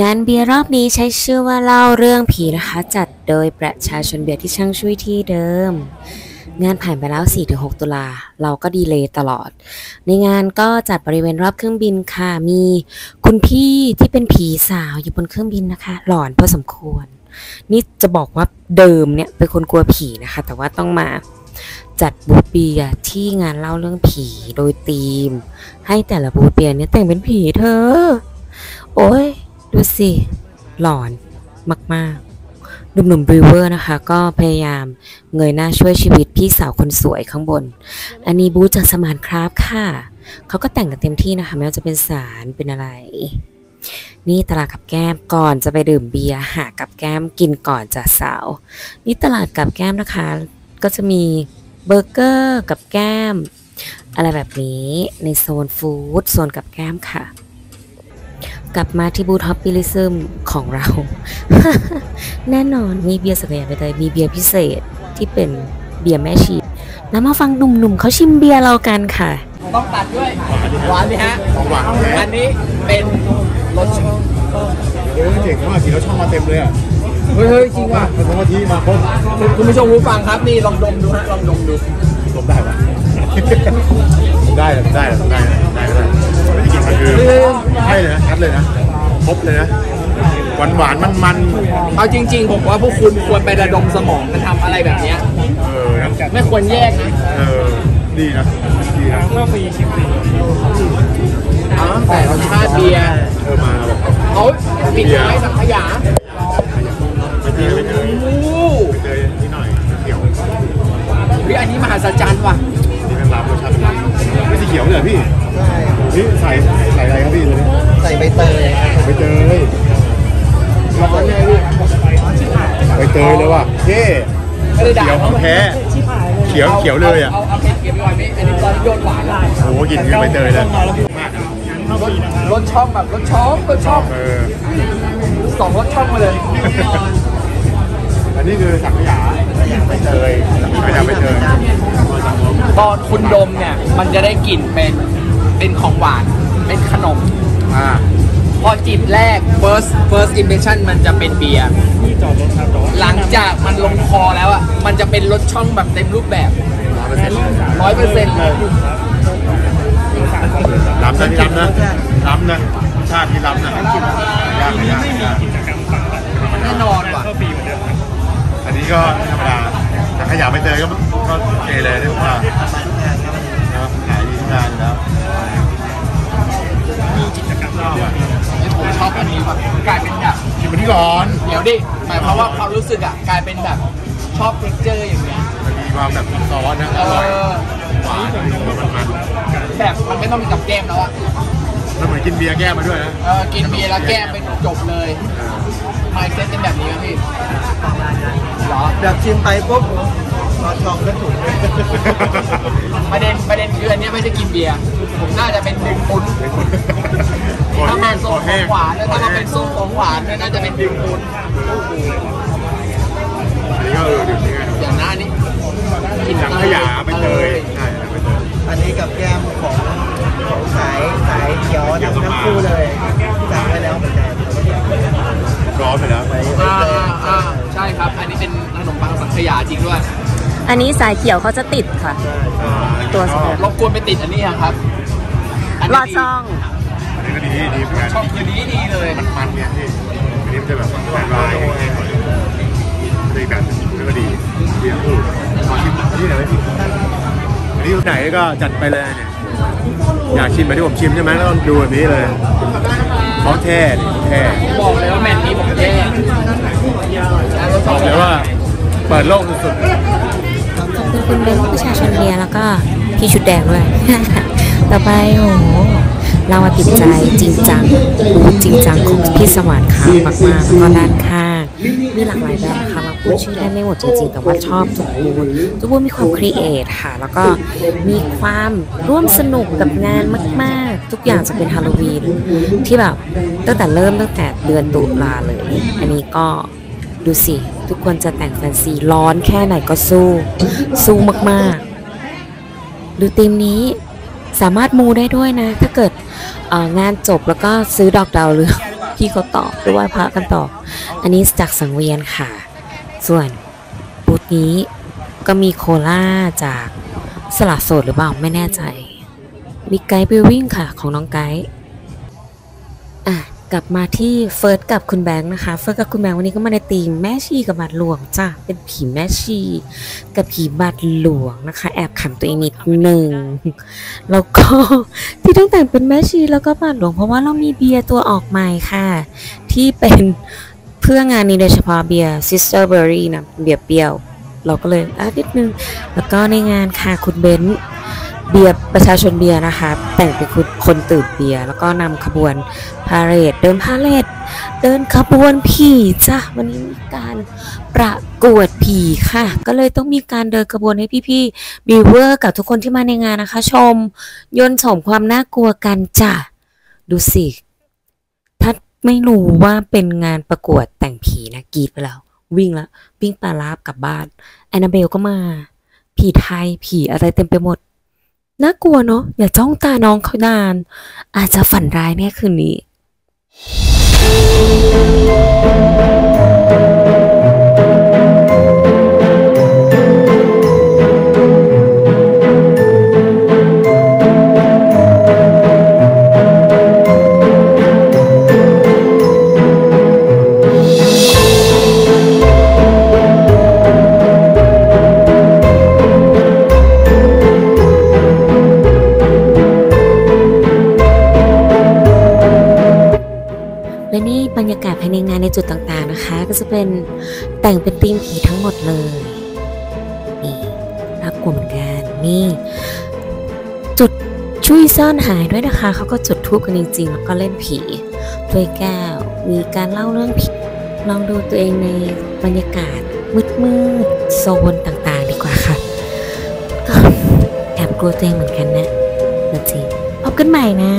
งานเบียร์รอบนี้ใช้ชื่อว่าเล่าเรื่องผีนะคะ จัดโดยประชาชนเบียร์ที่ช่างช่วยที่เดิม งานผ่านไปแล้ว 4-6 ตุลา เราก็ดีเลย์ตลอด ในงานก็จัดบริเวณรอบเครื่องบินค่ะ มีคุณพี่ที่เป็นผีสาวอยู่บนเครื่องบินนะคะ หลอนพอสมควร นี่จะบอกว่าเดิมเนี่ยเป็นคนกลัวผีนะคะ แต่ว่าต้องมาจัดบูธเบียร์ที่งานเล่าเรื่องผีโดยธีม ให้แต่ละบูธเบียร์เนี่ยแต่งเป็นผีเธอ โอ้ย ดูสิ หลอนมาก ๆ หนุ่มๆบริเวอร์นะคะ ก็พยายามเงยหน้าช่วยชีวิตพี่สาวคนสวยข้างบน อันนี้บูจากสมานครับค่ะ เขาก็แต่งกันเต็มที่นะคะ ไม่ว่าจะเป็นสารเป็นอะไร นี่ตลาดกับแก้มก่อนจะไปดื่มเบียร์หากับแก้มกินก่อนจะสาว นี่ตลาดกับแก้มนะคะ ก็จะมีเบอร์เกอร์กับแกล้ม อะไรแบบนี้ในโซน food โซนกับแกล้มค่ะ กลับมาที่บูธฮอปปิลิซึมของเรา แน่นอนมีเบียร์สักอย่างไปเลยมีเบียร์พิเศษที่เป็นเบียร์แม่ชี แล้วมาฟังหนุ่มๆเขาชิมเบียร์เรากันค่ะ ต้องตัดด้วยหวานไหมฮะหวานแท้อันนี้เป็นรสเออเจ๋งมากสีเราช่องมาเต็มเลยอะเฮ้ยเฮ้ยจริงว่ะผสมกะทิมาครบคุณคุณผู้ชมผู้ฟังครับนี่ลองดมดูฮะลองดมดูผสมได้ปะได้เหรอได้เหรอได้เหรอได้เหรอไม่ได้กินมัน คือใช่เลยนะชัดเลยนะครบเลยนะหวานหวานมันมันเอาจริง ๆ ผมว่าพวกคุณควรไประดมสมองกันทำอะไรแบบเนี้ยๆเออนะไม่ควรแยกนะเออดีนะดีนะเอาตั้งแต่รสชาติเบียร์เออมาแบบเขาปิดท้ายสังขยาไม่เจอไม่เจอโอ้โหไม่เจอนิดหน่อยเขียวเฮ้ยอันนี้มหัศจรรย์ว่ะนี่เป็นลาบรสชาติเป็น ไม่สีเขียวเลยเหรอพี่ใช่นี่ใส่ใส่อะไรครับพี่เลยใส่ใบเตยครับใบเตยร้อนเลยพี่ใบเตยเลยว่ะเท่ไม่ได้ด่าเขียวของแท้เขียวเขียวเลยอะเอาเอาเผ็ดเก็บไว้ก่อนพี่อันนี้ตอนนี้โยนหวานละโอ้โหกินคือใบเตยเลยรสรสช่องแบบรสช่องรสช่องเออสองรสช่องมาเลย อันนี้คือสังขยาใบเตยสังขยาใบเตยตอนคุณดมเนี่ย มันจะได้กลิ่นเป็นเป็นของหวาน เป็นขนม อ่า พอจิบแรก first first impression มันจะเป็นเบียร์หลังจากมันลงคอแล้วอะ มันจะเป็นรสช่องแบบเต็มรูปแบบร้อยเปอร์เซ็นต์เลยร้อยเปอร์เซ็นต์เลยล้ำนะที่ล้ำนะล้ำนะชาติที่ล้ำนะยากยากยากแน่นอนว่ะอั นี่ก็ธรรมดาสังขยาใบเตยก็ก็เอเลยที่ผมว่านะครับขายดีทุกงานอยู่แล้วผมชอบอันนี้ว่ะกลายเป็นแบบชิมอันนี้ก่อนเดี๋ยวดิหมายความว่าความรู้สึกอะกลายเป็นแบบชอบ texture อย่างเงี้ยมันมีความแบบซอสนะอร่อยหวานมันมันแบบมันไม่ต้องมีกับแก้มแล้วอะมันเหมือนกินเบียร์แก้มาด้วยนะ เออกินเบียร์แล้วแก้มเป็นจบเลย มายเซ็ตเป็นแบบนี้ครับพี่เหรอแบบชิมไปปุ๊บรอชองก็ถูกประเด็นประเด็นคืออันเนี้ยไม่ใช่กินเบียร์ผมน่าจะเป็นดึงปุ้นถ้ามันส้มของหวานแล้วถ้ามันเป็นส้มของหวานเนี่ยน่าจะเป็นดึงปุ้นอันนี้ก็เออดื่ม อันนี้สายเขียวเขาจะติดค่ะ ตัวสำเร็จรบกวนไปติดอันนี้ครับนรนี้อดช่อง อันนี้ก็ดีดีเหมือนกันช่องคือนี้ดีเลย มันมันเนี่ยที่อันนี้มันจะแบบแหวนลายด้วยกันแล้วก็ดีเบียร์คู่ขอชิมอันนี้หน่อยไหมพี่อันนี้ไหนก็จัดไปเลยเนี่ยอยากชิมแบบที่ผมชิมใช่ไหมก็ต้องดูแบบนี้เลยของแท้นี่ของแท้บอกเลยว่าแมตช์นี้ผมแย่บอกเลยว่าเปิดโลกสุดขอบ คุณคุณเบนประชาชนเบียแล้วก็พี่ชุดแดงด้วย ต่อไปโอ้โหเรามาติดใจจริงจังจริงจังของพี่สวรรค์ค่ะมากๆแล้วก็ด้านข้างมีหลากหลายแบบค่ะเราพูดชื่อได้ไม่หมดจริงๆ แต่ว่าชอบทุกบูธทุกบูธมีความครีเอทค่ะ แล้วก็มีความร่วมสนุกกับงานมากๆ ทุกอย่างจะเป็นฮาโลวีนที่แบบตั้งแต่เริ่มตั้งแต่เดือนตุลาเลย อันนี้ก็ ดูสิ ทุกคนจะแต่งแฟนซีร้อนแค่ไหนก็สู้ สู้มากๆ ดูธีมนี้สามารถมูได้ด้วยนะ ถ้าเกิดงานจบแล้วก็ซื้อดอกดาวเรืองพี่เขาต่อไปไหว้พระกันต่อ อันนี้จากสังเวียนค่ะ ส่วนบูธนี้ก็มีโคล่าจากสละโสดหรือเปล่าไม่แน่ใจ มีไกด์ไปวิ่งค่ะของน้องไกด์อะ กลับมาที่เฟิร์สกับคุณแบงค์นะคะ เฟิร์สกับคุณแบงค์วันนี้ก็มาในธีมแม่ชีกับบาทหลวงจ้ะเป็นผีแม่ชีกับผีบาทหลวงนะคะ แอบขำตัวเองนิดหนึ่งแล้วก็ที่ต้องแต่งเป็นแม่ชีแล้วก็บาทหลวง เพราะว่าเรามีเบียร์ตัวออกใหม่ค่ะ ที่เป็นเพื่องานนี้โดยเฉพาะเบียร์ Sister Berry นะเบียร์เปรี้ยว เราก็เลยอะนิดนึง แล้วก็ในงานค่ะคุณเบนซ์ เบียร์ประชาชนเบียร์นะคะแต่งเป็นคนคนตื่นเบียร์แล้วก็นำขบวนพาเหรดเดินพาเหรดเดินขบวนผีจ้ะวันนี้มีการประกวดผีค่ะ ก็เลยต้องมีการเดินขบวนให้พี่ๆ brewer กับทุกคนที่มาในงานนะคะ ชมยลโฉมความน่ากลัวกันจ้ะดูสิถ้าไม่รู้ว่าเป็นงานประกวดแต่งผีนะกรีดไปแล้ว วิ่งแล้ววิ่งป่าราบกลับบ้านแอนนาเบลก็มา ผีไทยผีอะไรเต็มไปหมด น่ากลัวเนาะอย่าจ้องตาน้องเขานาน อาจจะฝันร้ายแน่คืนนี้ นะคะก็จะเป็นแต่งเป็นธีมผีทั้งหมดเลยนี่น่ากลัวเหมือนกันนี่จุดช่วยซ่อนหายด้วยนะคะเขาก็จุดทูบกันจริงๆแล้วก็เล่นผีด้วยแก้ว มีการเล่าเรื่องผีลองดูตัวเองในบรรยากาศมืดๆโซนต่างๆ ดีกว่าค่ะก็แอบกลัวตัวเองเหมือนกันนะจริงพบกันใหม่นะ